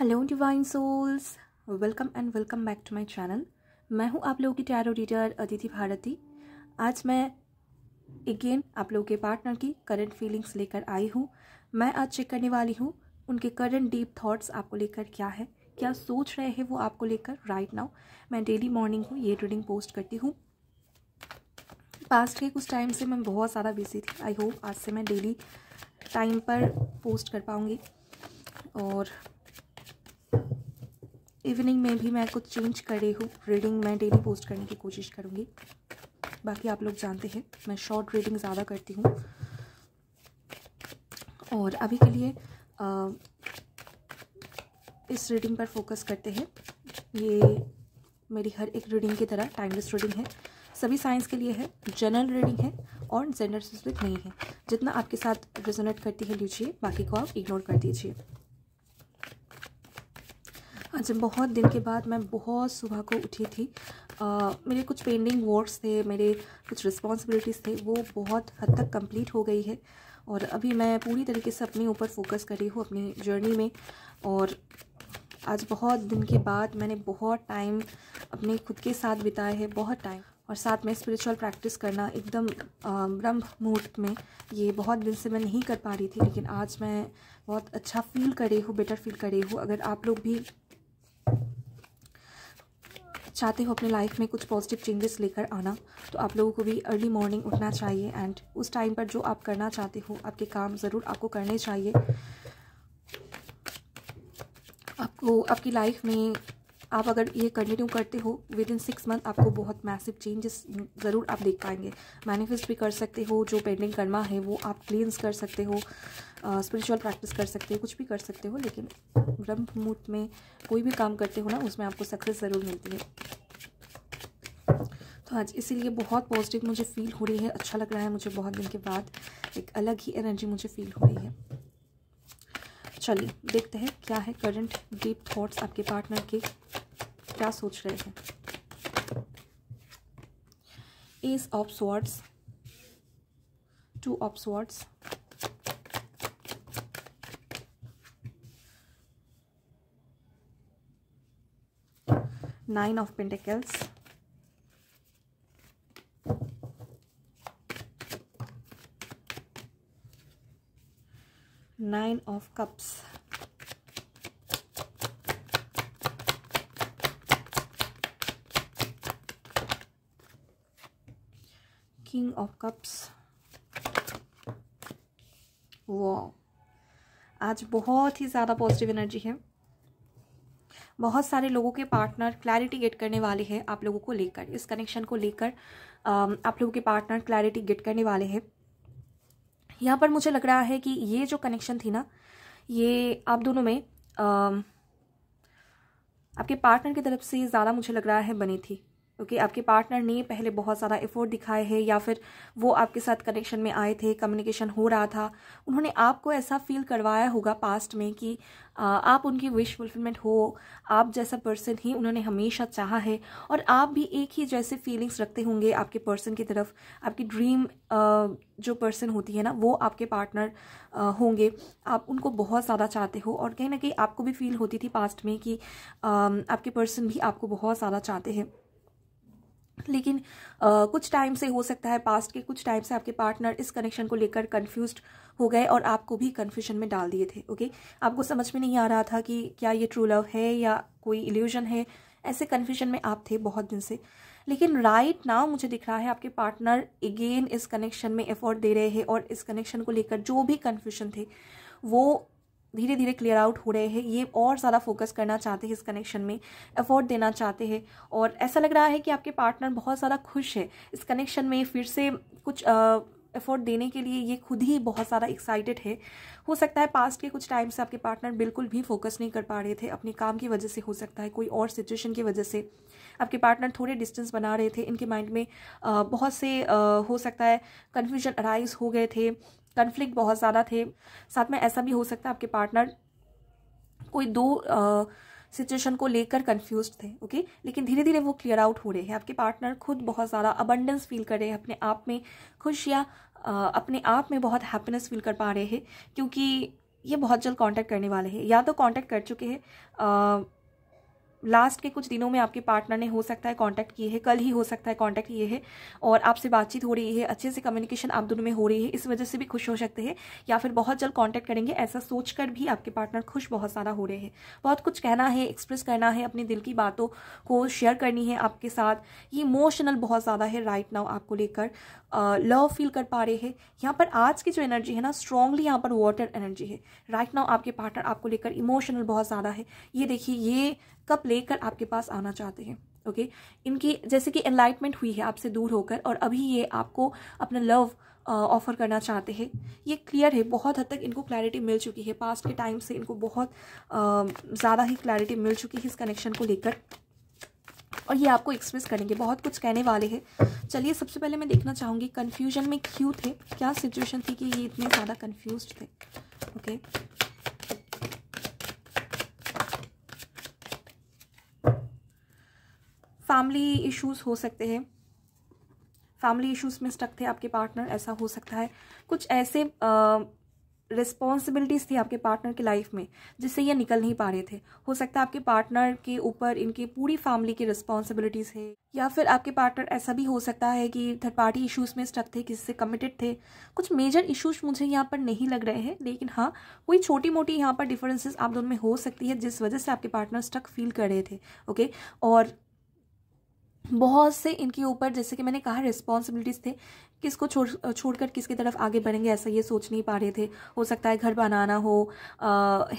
Hello divine souls welcome and welcome back to my channel मैं हूँ आप लोगों की टैरो रीडर अदिति भारती आज मैं अगेन आप लोगों के पार्टनर की करंट फीलिंग्स लेकर आई हूँ। मैं आज चेक करने वाली हूँ उनके करंट डीप थॉट्स आपको लेकर क्या है, क्या सोच रहे हैं वो आपको लेकर राइट नाउ मैं डेली मॉर्निंग को ये रीडिंग पोस्ट करती हूँ। पास्ट के कुछ टाइम से मैं बहुत ज़्यादा बिज़ी थी। आई होप आज से मैं डेली टाइम पर पोस्ट कर पाऊँगी। और इवनिंग में भी मैं कुछ चेंज कर रही हूँ। रीडिंग मैं डेली पोस्ट करने की कोशिश करूँगी। बाकी आप लोग जानते हैं मैं शॉर्ट रीडिंग ज़्यादा करती हूँ। और अभी के लिए आ, इस रीडिंग पर फोकस करते हैं। ये मेरी हर एक रीडिंग की तरह टाइमलेस रीडिंग है। सभी साइंस के लिए है जनरल रीडिंग है और जेंडर स्पेसिफिक नहीं है। जितना आपके साथ रिजोनेट करती है लीजिए। बाकी को आप इग्नोर कर दीजिए। आज बहुत दिन के बाद मैं बहुत सुबह को उठी थी। आ, मेरे कुछ पेंडिंग वर्ड्स थे मेरे कुछ रिस्पॉन्सिबिलिटीज़ थे वो बहुत हद तक कंप्लीट हो गई है। और अभी मैं पूरी तरीके से अपने ऊपर फोकस कर रही हूँ अपनी जर्नी में। और आज बहुत दिन के बाद मैंने बहुत टाइम अपने खुद के साथ बिताए है बहुत टाइम और साथ में स्पिरिचुअल प्रैक्टिस करना एकदम ब्रह्म मुहूर्त में ये बहुत दिन से मैं नहीं कर पा रही थी लेकिन आज मैं बहुत अच्छा फील कर रही हूँ बेटर फील कर रही हूँ। अगर आप लोग भी चाहते हो अपने लाइफ में कुछ पॉजिटिव चेंजेस लेकर आना तो आप लोगों को भी अर्ली मॉर्निंग उठना चाहिए एंड उस टाइम पर जो आप करना चाहते हो, आपके काम ज़रूर आपको करने चाहिए। आपको, आपकी लाइफ में आप अगर ये कंटिन्यू करते हो विद इन सिक्स मंथ आपको बहुत मैसिव चेंजेस ज़रूर आप देख पाएँगे। मैनिफेस्ट भी कर सकते हो, जो पेंडिंग कर्मा है, वो आप क्लींस कर सकते हो। स्पिरिचुअल प्रैक्टिस कर सकते हो, कुछ भी कर सकते हो, लेकिन ब्रह्म मुहूर्त में कोई भी काम करते हो ना, उसमें आपको सक्सेस ज़रूर मिलती है। तो आज इसीलिए बहुत पॉजिटिव मुझे फील हो रही है अच्छा लग रहा है मुझे बहुत दिन के बाद, एक अलग ही एनर्जी मुझे फील हो रही है। चलिए, देखते हैं क्या है करंट डीप थॉट्स आपके पार्टनर के, क्या सोच रहे हैं। Ace of swords two of swords nine of pentacles nine of cups king of cups वो आज बहुत ही ज़्यादा पॉजिटिव एनर्जी है बहुत सारे लोगों के पार्टनर क्लैरिटी गेट करने वाले हैं आप लोगों को लेकर। इस कनेक्शन को लेकर आप लोगों के पार्टनर क्लैरिटी गेट करने वाले हैं। यहाँ पर मुझे लग रहा है कि ये जो कनेक्शन थी ना ये आप दोनों में आ, आपके पार्टनर की तरफ़ से ज़्यादा मुझे लग रहा है बनी थी। क्योंकि आपके पार्टनर ने पहले बहुत ज़्यादा एफर्ट दिखाए हैं या फिर वो आपके साथ कनेक्शन में आए थे कम्युनिकेशन हो रहा था, उन्होंने आपको ऐसा फील करवाया होगा पास्ट में कि आप उनकी विश फुलफिलमेंट हो, आप जैसा पर्सन ही उन्होंने हमेशा चाहा है और आप भी एक ही जैसे फीलिंग्स रखते होंगे आपके पर्सन की तरफ़, आपकी ड्रीम जो पर्सन होती है ना, वो आपके पार्टनर होंगे। आप उनको बहुत ज़्यादा चाहते हो और कहीं ना कहीं आपको भी फील होती थी पास्ट में कि आपके पर्सन भी आपको बहुत ज़्यादा चाहते हैं। लेकिन आ, कुछ टाइम से हो सकता है पास्ट के कुछ टाइम से आपके पार्टनर इस कनेक्शन को लेकर कंफ्यूज हो गए और आपको भी कन्फ्यूज़न में डाल दिए थे ओके आपको समझ में नहीं आ रहा था कि क्या ये ट्रू लव है या कोई इल्यूजन है। ऐसे कन्फ्यूज़न में आप थे बहुत दिन से। लेकिन राइट right नाउ मुझे दिख रहा है आपके पार्टनर अगेन इस कनेक्शन में एफर्ट दे रहे हैं और इस कनेक्शन को लेकर जो भी कन्फ्यूज़न थे वो धीरे धीरे क्लियर आउट हो रहे हैं। ये और ज़्यादा फोकस करना चाहते हैं इस कनेक्शन में एफर्ट देना चाहते हैं। और ऐसा लग रहा है कि आपके पार्टनर बहुत ज़्यादा खुश है। इस कनेक्शन में फिर से कुछ एफर्ट देने के लिए ये खुद ही बहुत ज़्यादा एक्साइटेड है। हो सकता है पास्ट के कुछ टाइम से आपके पार्टनर बिल्कुल भी फोकस नहीं कर पा रहे थे। अपने काम की वजह से हो सकता है, कोई और सिचुएशन की वजह से। आपके पार्टनर थोड़े डिस्टेंस बना रहे थे। इनके माइंड में बहुत से हो सकता है कन्फ्यूज़न अराइज हो गए थे। कन्फ्लिक्ट बहुत ज़्यादा थे। साथ में ऐसा भी हो सकता है आपके पार्टनर कोई दो सिचुएशन को लेकर कंफ्यूज थे ओके लेकिन धीरे धीरे वो क्लियर आउट हो रहे हैं। आपके पार्टनर खुद बहुत ज़्यादा अबंडेंस फील कर रहे हैं, अपने आप में खुश या अपने आप में बहुत हैप्पीनेस फील कर पा रहे हैं, क्योंकि ये बहुत जल्द कांटेक्ट करने वाले हैं। या तो कांटेक्ट कर चुके हैं लास्ट के कुछ दिनों में आपके पार्टनर ने हो सकता है कांटेक्ट किए हैं, कल ही हो सकता है कांटेक्ट किए हैं और आपसे बातचीत हो रही है, अच्छे से कम्युनिकेशन आप दोनों में हो रही है, इस वजह से भी खुश हो सकते हैं या फिर बहुत जल्द कांटेक्ट करेंगे, ऐसा सोचकर भी आपके पार्टनर खुश बहुत ज़्यादा हो रहे हैं। बहुत कुछ कहना है एक्सप्रेस करना है, अपने दिल की बातों को शेयर करनी है आपके साथ। ये इमोशनल बहुत ज़्यादा है राइट नाउ आपको लेकर। लव फील कर पा रहे हैं। यहाँ पर आज की जो एनर्जी है ना स्ट्रांगली यहाँ पर वाटर एनर्जी है। राइट नाउ आपके पार्टनर आपको लेकर इमोशनल बहुत ज़्यादा है। ये देखिए, ये कप लेकर आपके पास आना चाहते हैं ओके इनकी, जैसे कि एनलाइटमेंट हुई है आपसे दूर होकर और अभी ये आपको अपना लव ऑफ़र करना चाहते हैं, ये क्लियर है, बहुत हद तक इनको क्लैरिटी मिल चुकी है। पास्ट के टाइम से इनको बहुत ज़्यादा ही क्लैरिटी मिल चुकी है इस कनेक्शन को लेकर। और ये आपको एक्सप्रेस करेंगे, बहुत कुछ कहने वाले हैं। चलिए, सबसे पहले मैं देखना चाहूँगी कन्फ्यूज़न में क्यों थे क्या सिचुएशन थी कि ये इतने ज़्यादा कन्फ्यूज़ थे ओके फैमिली इश्यूज़ हो सकते हैं। फैमिली इश्यूज़ में स्टक थे आपके पार्टनर ऐसा हो सकता है। कुछ ऐसे रिस्पॉन्सिबिलिटीज़ थी आपके पार्टनर की लाइफ में, जिससे ये निकल नहीं पा रहे थे। हो सकता है आपके पार्टनर के ऊपर इनकी पूरी फैमिली की रिस्पॉन्सिबिलिटीज़ है, या फिर आपके पार्टनर ऐसा भी हो सकता है कि थर्ड पार्टी इश्यूज़ में स्टक थे, किसी से कमिटेड थे। कुछ मेजर इश्यूज़ मुझे यहाँ पर नहीं लग रहे हैं, लेकिन हाँ कोई छोटी मोटी यहाँ पर डिफरेंसेस आप दोनों में हो सकती है, जिस वजह से आपके पार्टनर स्टक फील कर रहे थे ओके और बहुत से इनके ऊपर, जैसे कि मैंने कहा रिस्पॉन्सिबिलिटीज़ थे, किसको छोड़, छोड़कर किसकी तरफ़ आगे बढ़ेंगे, ऐसा ये सोच नहीं पा रहे थे। हो सकता है घर बनाना हो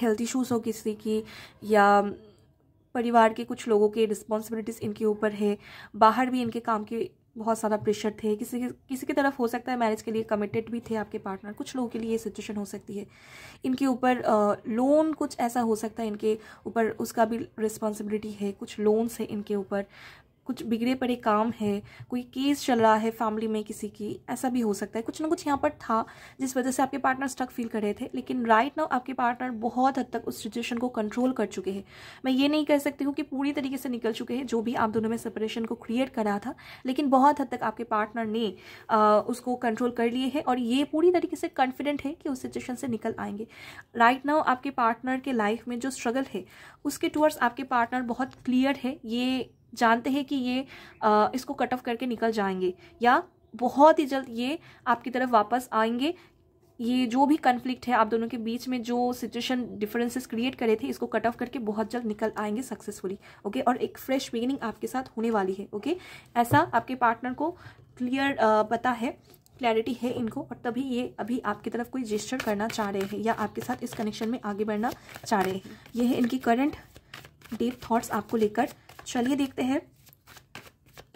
हेल्थ इश्यूज़ हो किसी की, या परिवार के कुछ लोगों के रिस्पॉन्सिबिलिटीज़ इनके ऊपर है। बाहर भी इनके काम के बहुत सारा प्रेशर थे। किसी के, किसी की तरफ़ हो सकता है मैरिज के लिए कमिटेड भी थे आपके पार्टनर कुछ लोगों के लिए ये सिचुएशन हो सकती है। इनके ऊपर लोन कुछ ऐसा हो सकता है इनके ऊपर, उसका भी रिस्पॉन्सिबिलिटी है। कुछ लोन्स है इनके ऊपर। कुछ बिगड़े पड़े काम है कोई केस चल रहा है फैमिली में किसी की ऐसा भी हो सकता है। कुछ ना कुछ यहाँ पर था जिस वजह से आपके पार्टनर स्टक फील कर रहे थे लेकिन राइट नाउ आपके पार्टनर बहुत हद तक उस सिचुएशन को कंट्रोल कर चुके हैं। मैं ये नहीं कह सकती हूँ कि पूरी तरीके से निकल चुके हैं जो भी आप दोनों में सेपरेशन को क्रिएट करा था लेकिन बहुत हद तक आपके पार्टनर ने आ, उसको कंट्रोल कर लिए है और ये पूरी तरीके से कॉन्फिडेंट है कि उस सिचुएशन से निकल आएँगे। राइट नाउ आपके पार्टनर के लाइफ में जो स्ट्रगल है उसके टूवर्ड्स आपके पार्टनर बहुत क्लियर है ये जानते हैं कि ये आ, इसको कट ऑफ़ करके निकल जाएँगे या बहुत ही जल्द ये आपकी तरफ़ वापस आएँगे। ये जो भी कन्फ्लिक्ट है आप दोनों के बीच में जो सिचुएशन डिफरेंसेस क्रिएट करे थे इसको कट ऑफ़ करके बहुत जल्द निकल आएँगे सक्सेसफुली ओके और एक फ्रेश बिगिनिंग आपके साथ होने वाली है ओके ऐसा आपके पार्टनर को क्लियर पता है क्लैरिटी है इनको और तभी ये अभी आपकी तरफ़ कोई रजिस्टर करना चाह रहे हैं या आपके साथ इस कनेक्शन में आगे बढ़ना चाह रहे हैं। ये है इनकी करंट डीप थॉट्स आपको लेकर चलिए देखते हैं।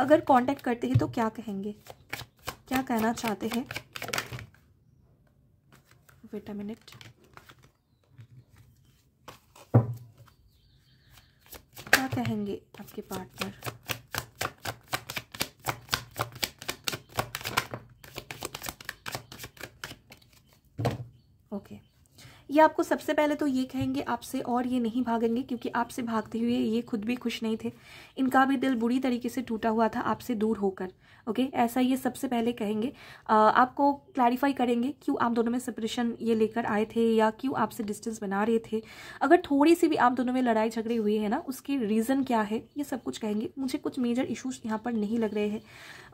अगर कांटेक्ट करते हैं तो क्या कहेंगे? क्या कहना चाहते हैं? वेट मिनट क्या कहेंगे आपके पार्टनर ओके okay. ये आपको सबसे पहले तो ये कहेंगे आपसे और ये नहीं भागेंगे, क्योंकि आपसे भागते हुए ये खुद भी खुश नहीं थे। इनका भी दिल बुरी तरीके से टूटा हुआ था आपसे दूर होकर, ओके? ऐसा ये सबसे पहले कहेंगे। आपको क्लैरिफाई करेंगे, क्यों आप दोनों में सेपरेशन ये लेकर आए थे या क्यों आपसे डिस्टेंस बना रहे थे? अगर थोड़ी सी भी आप दोनों में लड़ाई झगड़े हुए हैं ना, उसकी रीज़न क्या है? ये सब कुछ कहेंगे। मुझे कुछ मेजर इशूज़ यहाँ पर नहीं लग रहे हैं,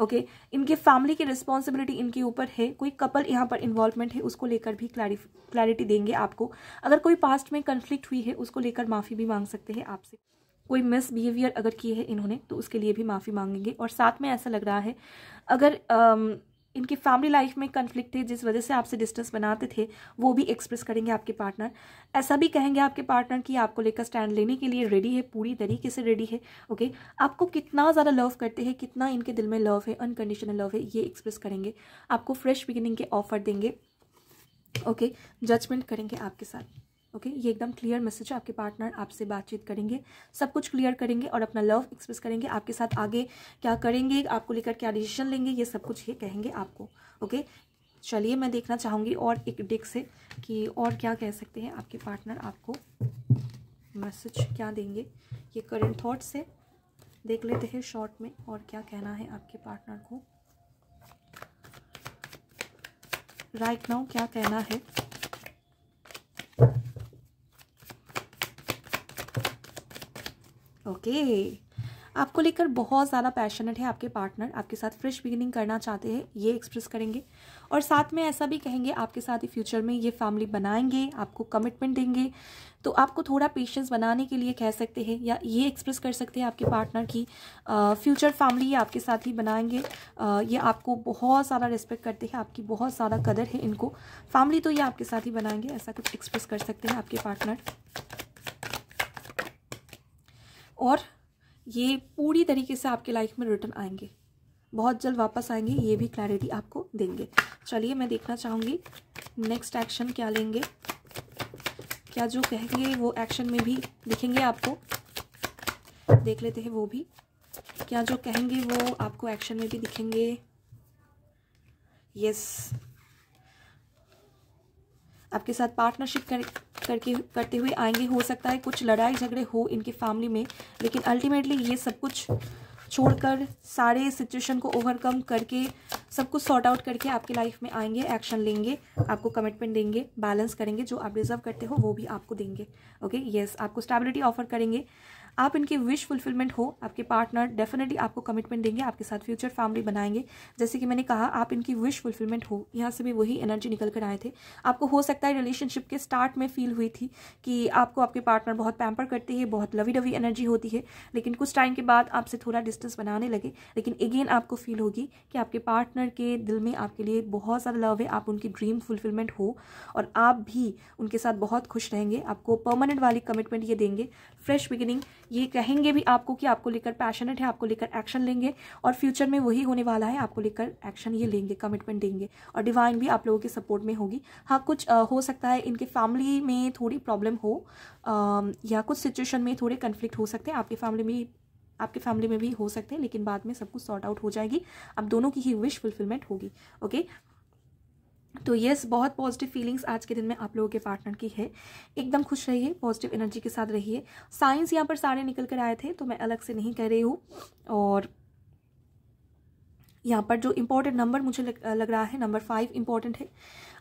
ओके? इनके फैमिली की रिस्पॉन्सिबिलिटी इनके ऊपर है, कोई कपल यहाँ पर इन्वॉल्वमेंट है, उसको लेकर भी क्लैरिटी देंगे आपको। अगर कोई पास्ट में कन्फ्लिक्ट हुई है उसको लेकर माफ़ी भी मांग सकते हैं आपसे। कोई मिस बिहेवियर अगर किए है इन्होंने तो उसके लिए भी माफ़ी मांगेंगे। और साथ में ऐसा लग रहा है अगर आम, इनकी फैमिली लाइफ में कन्फ्लिक्ट थे जिस वजह से आपसे डिस्टेंस बनाते थे वो भी एक्सप्रेस करेंगे आपके पार्टनर ऐसा भी कहेंगे आपके पार्टनर कि आपको लेकर स्टैंड लेने के लिए रेडी है पूरी तरीके से रेडी है ओके आपको कितना ज़्यादा लव करते हैं कितना इनके दिल में लव है अनकंडीशनल लव है ये एक्सप्रेस करेंगे। आपको फ्रेश बिगिनिंग के ऑफ़र देंगे। ओके? जजमेंट करेंगे आपके साथ ओके? okay, ये एकदम क्लियर मैसेज है आपके पार्टनर आपसे बातचीत करेंगे सब कुछ क्लियर करेंगे और अपना लव एक्सप्रेस करेंगे आपके साथ आगे क्या करेंगे आपको लेकर क्या डिसीज़न लेंगे ये सब कुछ ये कहेंगे आपको ओके? okay? चलिए मैं देखना चाहूँगी और एक डिक से कि और क्या कह सकते हैं आपके पार्टनर आपको। मैसेज क्या देंगे? ये करेंट थाट्स से देख लेते हैं शॉर्ट में और क्या कहना है आपके पार्टनर को। राइट नाउ क्या कहना है ओके okay. आपको लेकर बहुत ज़्यादा पैशनेट है आपके पार्टनर आपके साथ फ्रेश बिगिनिंग करना चाहते हैं ये एक्सप्रेस करेंगे। और साथ में ऐसा भी कहेंगे आपके साथ ही फ्यूचर में ये फैमिली बनाएँगे आपको कमिटमेंट देंगे। तो आपको थोड़ा पेशेंस बनाने के लिए कह सकते हैं या ये एक्सप्रेस कर सकते हैं आपके पार्टनर की फ्यूचर फैमिली ये आपके साथ ही बनाएँगे। आ, ये आपको बहुत ज़्यादा रिस्पेक्ट करते हैं आपकी बहुत ज़्यादा कदर है इनको। फैमिली तो ये आपके साथ ही बनाएँगे ऐसा कुछ एक्सप्रेस कर सकते हैं आपके पार्टनर और ये पूरी तरीके से आपके लाइफ में रिटर्न आएँगे। बहुत जल्द वापस आएँगे, ये भी क्लैरिटी आपको देंगे। चलिए, मैं देखना चाहूँगी नेक्स्ट एक्शन क्या लेंगे। क्या जो कहेंगे, वो एक्शन में भी दिखेंगे आपको। देख लेते हैं वो भी। क्या जो कहेंगे, वो आपको एक्शन में भी दिखेंगे यस आपके साथ पार्टनरशिप कर करके करते हुए आएँगे हो सकता है कुछ लड़ाई झगड़े हो इनके फैमिली में लेकिन अल्टीमेटली ये सब कुछ छोड़कर सारे सिचुएशन को ओवरकम करके सब कुछ सॉर्ट आउट करके आपकी लाइफ में आएँगे एक्शन लेंगे आपको कमिटमेंट देंगे बैलेंस करेंगे जो आप डिजर्व करते हो वो भी आपको देंगे ओके okay? यस yes, आपको स्टेबिलिटी ऑफ़र करेंगे आप इनकी विश फुलफिलमेंट हो, आपके पार्टनर डेफिनेटली आपको कमिटमेंट देंगे, आपके साथ फ्यूचर फैमिली बनाएँगे। जैसे कि मैंने कहा, आप इनकी विश फुलफिलमेंट हो, यहाँ से भी वही एनर्जी निकल कर आए थे। आपको हो सकता है रिलेशनशिप के स्टार्ट में फील हुई थी कि आपको आपके पार्टनर बहुत पैम्पर करते हैं, बहुत लवी डवी एनर्जी होती है, लेकिन कुछ टाइम के बाद आपसे थोड़ा डिस्टेंस बनाने लगे। लेकिन अगेन आपको फील होगी कि आपके पार्टनर के दिल में आपके लिए बहुत ज़्यादा लव है, आप उनकी ड्रीम फुलफिलमेंट हो, और आप भी उनके साथ बहुत खुश रहेंगे, आपको परमानेंट वाली कमिटमेंट ये देंगे। फ्रेश बिगिनिंग ये कहेंगे भी आपको कि आपको लेकर पैशनेट है आपको लेकर एक्शन लेंगे और फ्यूचर में वही होने वाला है आपको लेकर एक्शन ये लेंगे कमिटमेंट देंगे और डिवाइन भी आप लोगों के सपोर्ट में होगी। हाँ कुछ आ, हो सकता है इनके फैमिली में थोड़ी प्रॉब्लम हो आ, या कुछ सिचुएशन में थोड़े कन्फ्लिक्ट हो सकते हैं आपकी फैमिली में आपके फैमिली में भी हो सकते हैं लेकिन बाद में सब कुछ सॉर्ट आउट हो जाएगी। अब दोनों की ही विश फुलफिलमेंट होगी ओके तो यस बहुत पॉजिटिव फीलिंग्स आज के दिन में आप लोगों के पार्टनर की है। एकदम खुश रहिए पॉजिटिव एनर्जी के साथ रहिए। साइंस यहाँ पर सारे निकल कर आए थे तो मैं अलग से नहीं कह रही हूँ। और यहाँ पर जो इम्पोर्टेंट नंबर मुझे लग लग रहा है नंबर फाइव इंपॉर्टेंट है।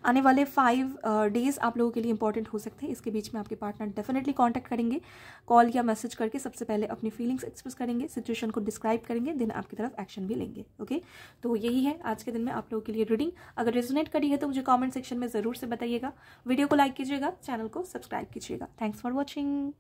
आने वाले फाइव डेज़ uh, आप लोगों के लिए इंपॉर्टेंट हो सकते हैं। इसके बीच में आपके पार्टनर डेफिनेटली कांटेक्ट करेंगे। कॉल या मैसेज करके सबसे पहले अपनी फीलिंग्स एक्सप्रेस करेंगे सिचुएशन को डिस्क्राइब करेंगे देन आपकी तरफ़ एक्शन भी लेंगे ओके तो यही है आज के दिन में आप लोगों के लिए रीडिंग अगर रेजोनेट करी है तो मुझे कॉमेंट सेक्शन में ज़रूर से बताइएगा। वीडियो को लाइक कीजिएगा चैनल को सब्सक्राइब कीजिएगा। Thanks for watching